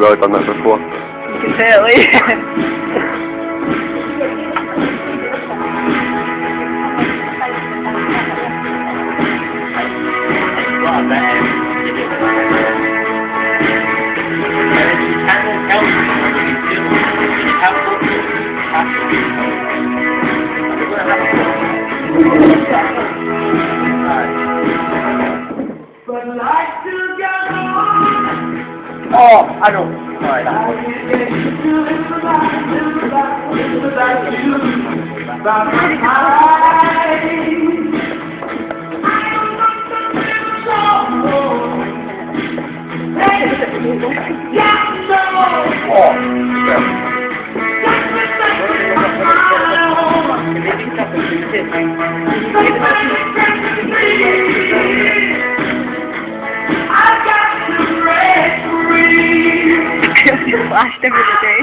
Well, I've done that before. Clearly. oh, Oh, ano? Alright. Flashed every day.